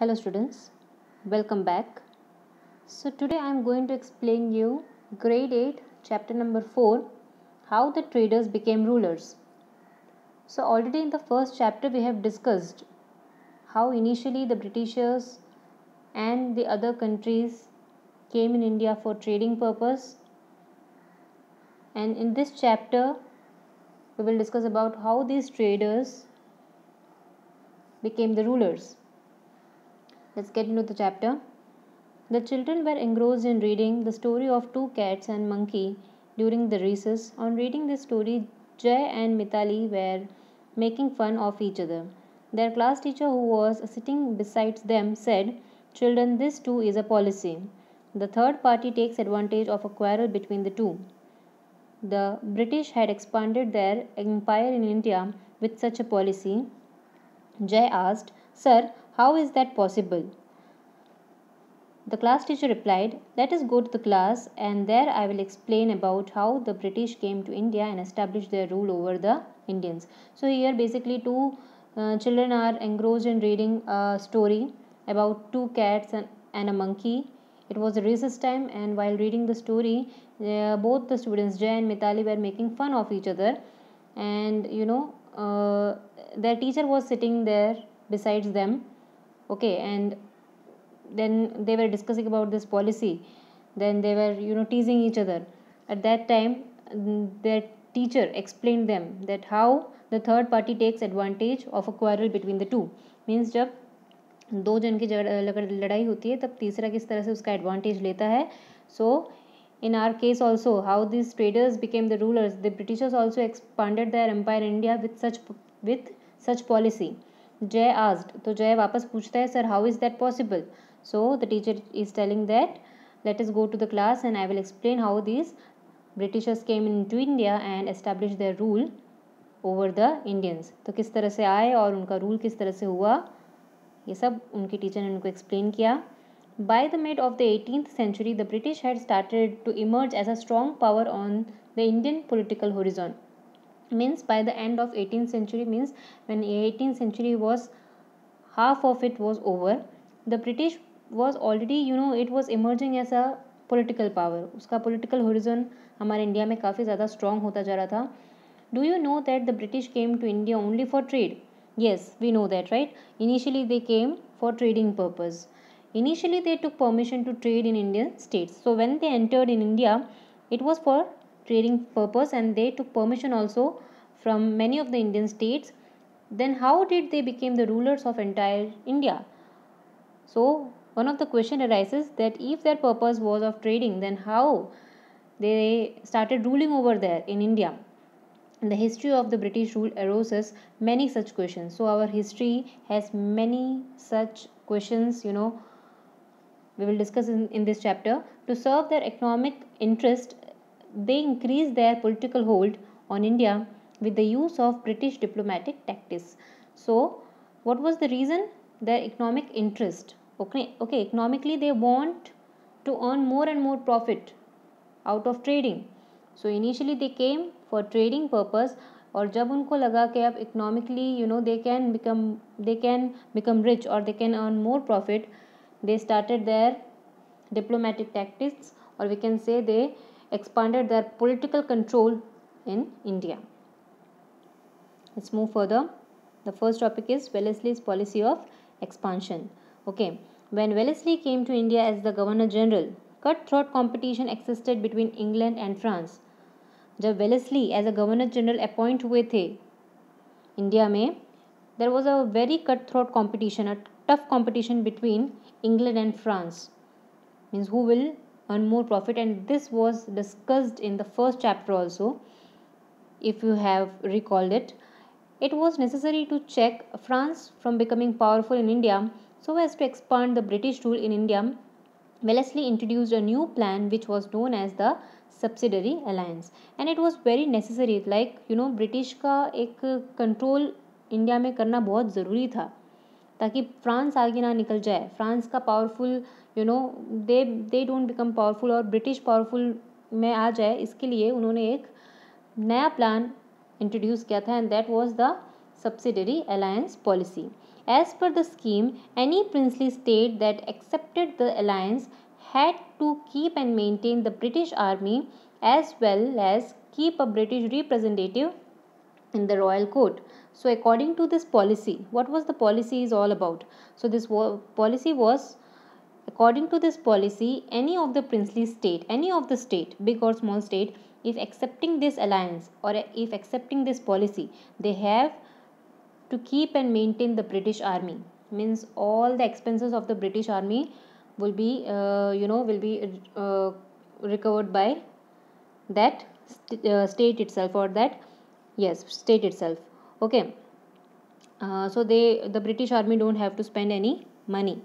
Hello students, welcome back. So today I am going to explain you grade 8 chapter number 4 how the traders became rulers. So already in the first chapter we have discussed how initially the Britishers and the other countries came in India for trading purpose and in this chapter we will discuss about how these traders became the rulers. Let's get into the chapter. The children were engrossed in reading the story of two cats and monkey during the recess. On reading this story, Jay and Mitali were making fun of each other. Their class teacher, who was sitting beside them, said, Children, this too is a policy. The third party takes advantage of a quarrel between the two. The British had expanded their empire in India with such a policy. Jay asked, Sir, how is that possible? The class teacher replied, Let us go to the class, and there I will explain about how the British came to India and established their rule over the Indians. So, here basically, two uh, children are engrossed in reading a story about two cats and, and a monkey. It was a recess time, and while reading the story, uh, both the students, Jay and Mitali, were making fun of each other. And you know, uh, their teacher was sitting there besides them okay and then they were discussing about this policy then they were you know teasing each other at that time their teacher explained them that how the third party takes advantage of a quarrel between the two means जब दो जन की लड़ाई होती है तब तीसरा किस तरह से उसका एडवांटेज लेता है so in our case also how these traders became the rulers the britishers also expanded their empire in india with such such policy Jai asked तो जय वापस पूछता है sir how is that possible so the teacher is telling that let's go to the class and I will explain how this Britishers came into India and establish their rule over the Indians तो किस तरह से आए और उनका rule किस तरह से हुआ ये सब उनके टीचर ने उनको एक्सप्लेन किया। By the mid of the 18th century, the British had started to emerge as a strong power on the Indian political horizon. means by the end of 18th century means when 18th century was half of it was over the british was already you know it was emerging as a political power uska political horizon हमारे India में काफ़ी ज़्यादा strong होता जा रहा था do you know that the British came to India only for trade yes we know that right initially they came for trading purpose initially they took permission to trade in indian states so when they entered in india it was for trading purpose and they took permission also from many of the Indian states. Then how did they become the rulers of entire India? So one of the question arises that if their purpose was of trading then how they started ruling over there in India? The history of the British rule arises many such questions. So our history has many such questions you know we will discuss in, in this chapter. To serve their economic interest they increased their political hold on India with the use of British diplomatic tactics. So, what was the reason? Their economic interest. Okay, okay, economically they want to earn more and more profit out of trading. So, initially they came for trading purpose और जब उनको लगा कि अब economically you know they can become they can become rich और they can earn more profit they started there diplomatic tactics or we can say they expanded their political control in India. Let's move further. The first topic is Wellesley's policy of expansion. Okay, when Wellesley came to India as the Governor General, cutthroat competition existed between England and France. जब Wellesley as a governor general appoint हुए थे India में there was a very cut throat competition a tough competition between England and France means who will earn more profit and this was discussed in the first chapter also if you have recalled it it was necessary to check France from becoming powerful in India so as to expand the British rule in India. Wellesley introduced a new plan which was known as the subsidiary alliance and it was very necessary like you know british का एक control India में करना बहुत ज़रूरी था ताकि France आगे ना निकल जाए फ्रांस का powerful you know they they don't become powerful और ब्रिटिश पावरफुल में आ जाए इसके लिए उन्होंने एक नया प्लान इंट्रोड्यूस किया था and that was the subsidiary alliance policy As per the scheme, any princely state that accepted the alliance had to keep and maintain the British army as well as keep a British representative in the royal court. So, according to this policy, what was the policy is all about? So, this policy was according to this policy, any of the princely state, any of the state, big or small state, if accepting this alliance or if accepting this policy, they have to keep and maintain the British army. Means all the expenses of the British army will be, uh, you know, will be uh, recovered by that st- uh, state itself or that yes state itself. Okay. Uh, so they the british army don't have to spend any money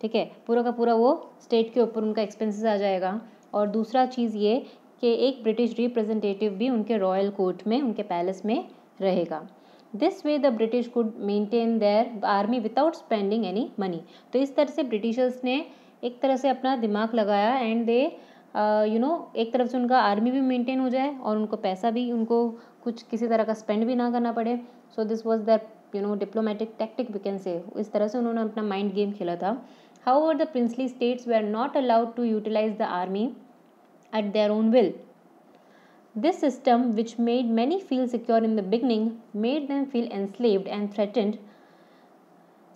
ठीक है? पूरा का पूरा वो state के ऊपर उनका expenses आ जाएगा। और दूसरा चीज़ ये कि एक ब्रिटिश रिप्रेजेंटेटिव भी उनके रॉयल कोर्ट में, उनके पैलेस में रहेगा। This way the British could maintain their army without spending any money तो इस तरह से ब्रिटिशर्स ने एक तरह से अपना दिमाग लगाया एंड दे यू नो एक तरफ़ से उनका आर्मी भी मेंटेन हो जाए और उनको पैसा भी, उनको कुछ किसी तरह का स्पेंड भी ना करना पड़े। So this was that you know diplomatic tactic we can say इस तरह से उन्होंने अपना माइंड गेम खेला था। How are the princely states way are not allowed to utilise the army at their own will this system which made many feel secure in the beginning made them feel enslaved and threatened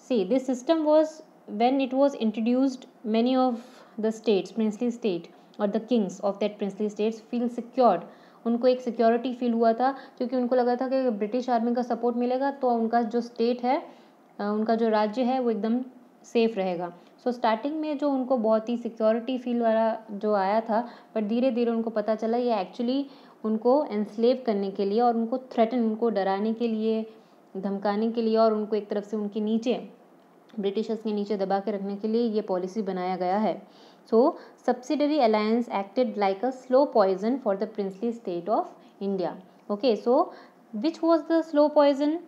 see this system was when it was introduced many of the states princely state और the Kings of that princely states feel secured उनको एक security feel हुआ था क्योंकि उनको लगा था कि ब्रिटिश आर्मी का सपोर्ट मिलेगा तो उनका जो स्टेट है उनका जो राज्य है वो एकदम सेफ रहेगा सो so, स्टार्टिंग में जो उनको बहुत ही सिक्योरिटी फील वाला जो आया था बट धीरे धीरे उनको पता चला ये एक्चुअली उनको एनस्लेव करने के लिए और उनको थ्रेटन उनको डराने के लिए धमकाने के लिए और उनको एक तरफ़ से उनके नीचे ब्रिटिशर्स के नीचे दबा के रखने के लिए ये पॉलिसी बनाया गया है। So subsidiary alliance acted like a slow poison for the princely state of India okay so which was the slow poison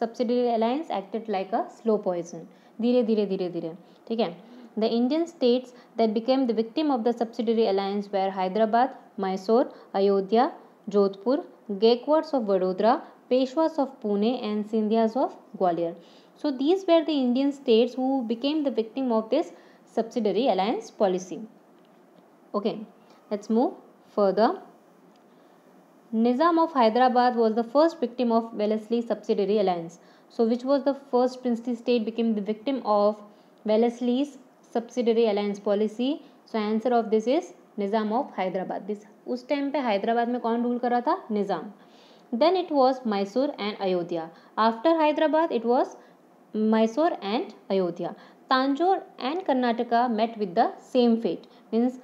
subsidiary alliance acted like a slow poison धीरे धीरे धीरे धीरे। ठीक है The Indian states that became the victim of the subsidiary alliance were Hyderabad, Mysore, Ayodhya, Jodhpur, Gaikwads of Vadodara, Peshwas of Pune and Sindhyas of Gwalior. So these were the Indian states who became the victim of this subsidiary alliance policy. Okay, let's move further. Nizam of Hyderabad was the first victim of Wellesley subsidiary alliance. So, which was the first princely state became the victim of Wellesley's subsidiary alliance policy so answer of this is Nizam of Hyderabad this उस time पे हैदराबाद में कौन rule कर रहा था? Nizam then it was Mysore and Ayodhya after Hyderabad it was Mysore and Ayodhya Tanjore and Karnataka met with the same fate means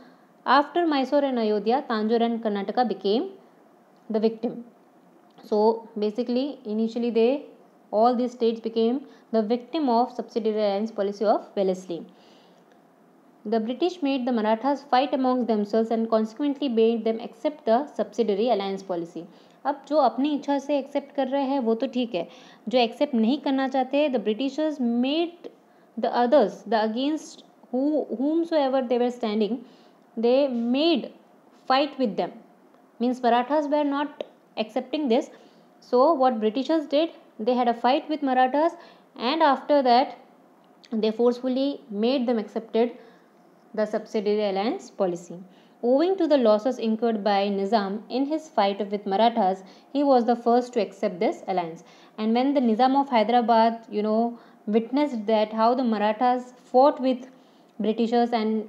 after Mysore and Ayodhya Tanjore and Karnataka became the victim so basically initially they all these states became the victim of subsidiary alliance policy of Wellesley. The British made the Marathas fight amongst themselves and consequently made them accept the subsidiary alliance policy. अब जो अपनी इच्छा से accept कर रहे हैं वो तो ठीक है जो एक्सेप्ट नहीं करना चाहते the Britishers made the others the against who whomsoever they were standing they made fight with them means marathas were not accepting this so what britishers did they had a fight with marathas and after that they forcefully made them accepted the subsidiary alliance policy owing to the losses incurred by nizam in his fight with marathas he was the first to accept this alliance and when the nizam of hyderabad you know witnessed that how the Marathas fought with Britishers and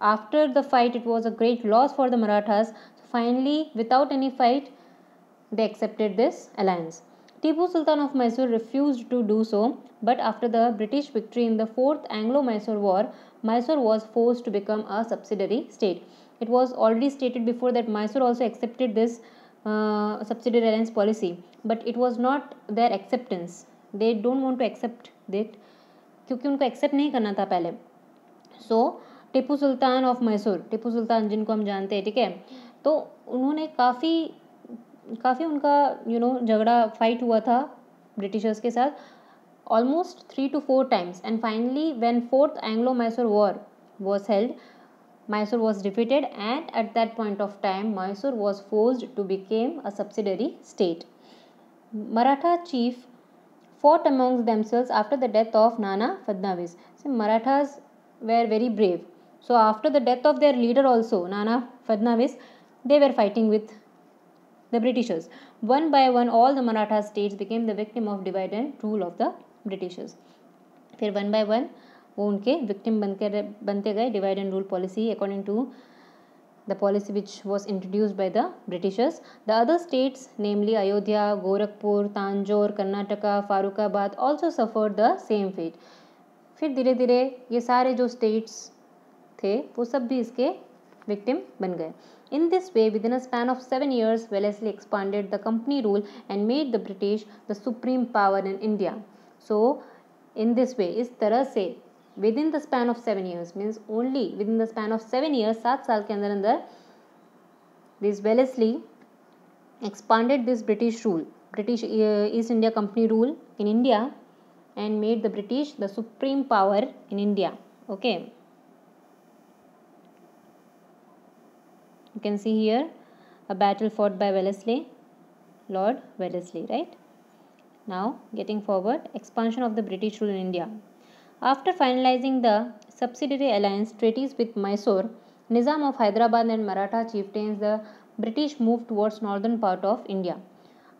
after the fight it was a great loss for the Marathas. So finally without any fight they accepted this alliance. Tipu Sultan of Mysore refused to do so but after the British victory in the 4th Anglo-Mysore war, Mysore was forced to become a subsidiary state. It was already stated before that Mysore also accepted this uh, subsidiary alliance policy but it was not their acceptance. They don't want to accept date क्योंकि उनको accept नहीं करना था पहले सो टिपू सुल्तान of Mysore Tipu सुल्तान जिनको हम जानते हैं ठीक है तो उन्होंने काफ़ी काफ़ी उनका यू नो झगड़ा फाइट हुआ था ब्रिटिशर्स के साथ almost three to four times and finally when fourth Anglo Mysore war was held Mysore was defeated and at that point of time Mysore was forced to became a subsidiary state Maratha chief fought amongst themselves after the death of Nana Fadnavis. So Marathas were very brave. So after the death of their leader also, Nana Fadnavis, they were fighting with the Britishers. One by one, all the Maratha states became the victim of divide and rule of the Britishers. फिर one by one वो उनके victim बनते बनते गए divide and rule policy according to the policy which was introduced by the Britishers. The other states, namely Ayodhya, Gorakhpur, Tanjore, Karnataka, Farukabad, also suffered the same fate. फिर धीरे धीरे ये सारे जो states थे वो सब भी इसके victim बन गए In this way, within a span of seven years, Wellesley expanded the company rule and made the British the supreme power in India. So, in this way, इस तरह से with in the span of seven years means only with in the span of seven years सात साल के अंदर अंदर this Wellesley expanded this British rule, British uh, East India Company rule in India and made the British the supreme power in India. Okay. You can see here a battle fought by Wellesley, Lord Wellesley, right? Now, getting forward, expansion of the British rule in India. After finalizing the subsidiary alliance treaties with Mysore, Nizam of Hyderabad and Maratha chieftains, the British moved towards northern part of India.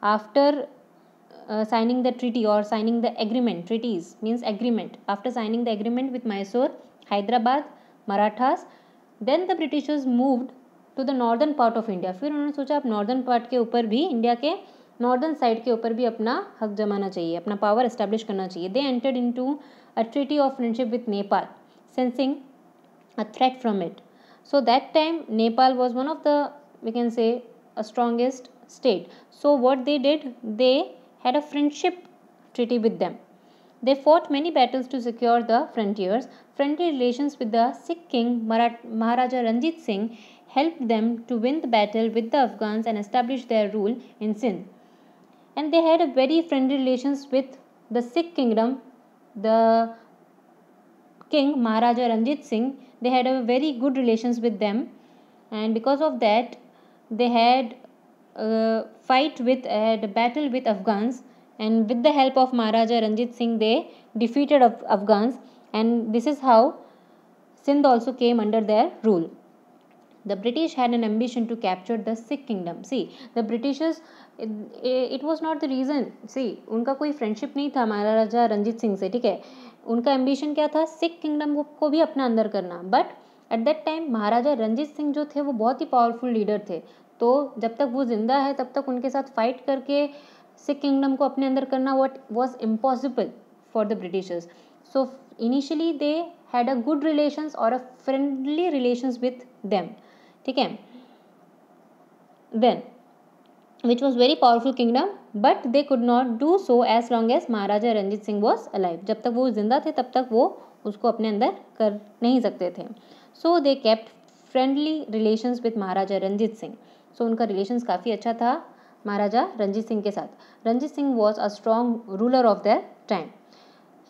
After uh, signing the treaty or signing the agreement, treaties means agreement. After signing the agreement with Mysore, Hyderabad, Marathas, then the Britishers moved to the northern part of India फिर उन्होंने सोचा, अब northern part के ऊपर भी India के northern side के ऊपर भी अपना हक जमाना चाहिए, अपना पावर एस्टेब्लिश करना चाहिए। They enter in to a treaty of friendship with Nepal sensing a threat from it so that time Nepal was one of the we can say strongest state so what they did they had a friendship treaty with them they fought many battles to secure the frontiers friendly relation with the Sikh king Maharaja Ranjit Singh helped them to win the battle with the Afghans and establish their rule in Sindh. And they had a very friendly relations with the Sikh kingdom, the king Maharaja Ranjit Singh. They had a very good relations with them, and because of that, they had a fight with had a battle with Afghans. And with the help of Maharaja Ranjit Singh, they defeated Af- Afghans, and this is how Sindh also came under their rule. The British had an ambition to capture the Sikh kingdom. See, the Britishers, it, was not the reason. See, उनका कोई friendship नहीं था महाराजा रंजीत सिंह से ठीक है? उनका ambition क्या था? सिख किंगडम को भी अपना अंदर करना. But at that time Maharaja Ranjit Singh जो थे वो बहुत ही पावरफुल लीडर थे. तो जब तक वो ज़िंदा है तब तक उनके साथ फाइट करके सिख किंगडम को अपने अंदर करना what was impossible for the Britishers so initially they had a good relations और a friendly relations with them ठीक है? Then which was very powerful kingdom but they could not do so as long as Maharaja Ranjit Singh was alive जब तक वो ज़िंदा थे, तब तक वो उसको अपने अंदर कर नहीं सकते थे। So they kept friendly relations with Maharaja Ranjit Singh so उनका रिलेशन काफ़ी अच्छा था महाराजा रंजीत सिंह के साथ। Ranjit Singh was a strong ruler of the time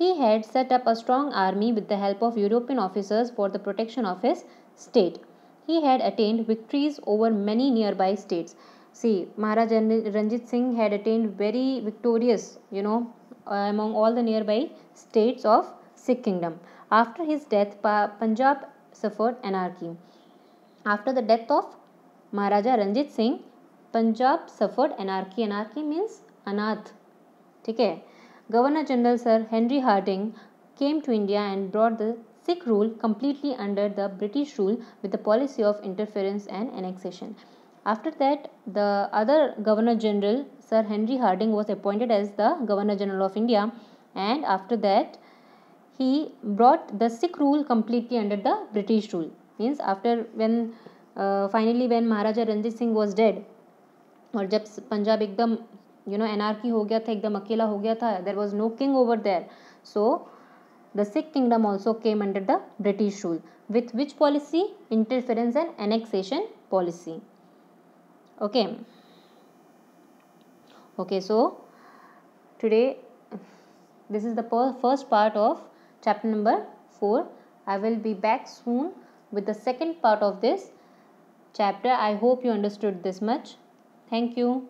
he had set up a strong army with the help of European officers for the protection of his state he had attained victories over many nearby states. See, Maharaja Ranjit Singh had attained very victorious, you know, uh, among all the nearby states of Sikh kingdom. After his death, Punjab suffered anarchy. After the death of Maharaja Ranjit Singh, Punjab suffered anarchy. Anarchy means anath. Okay. Governor General Sir Henry Hardinge came to India and brought the Sikh rule completely under the British rule with the policy of interference and annexation. After that, the other Governor General, Sir Henry Hardinge, was appointed as the Governor General of India, and after that, he brought the Sikh rule completely under the British rule. Means after when uh, finally when Maharaja Ranjit Singh was dead, or जब Punjab एकदम you know anarchy, हो गया था एकदम अकेला हो गया था देर the Sikh kingdom also came under the British rule. With which policy? Interference and annexation policy. Okay. Okay, so today this is the first part of chapter number 4. I will be back soon with the second part of this chapter. I hope you understood this much. Thank you.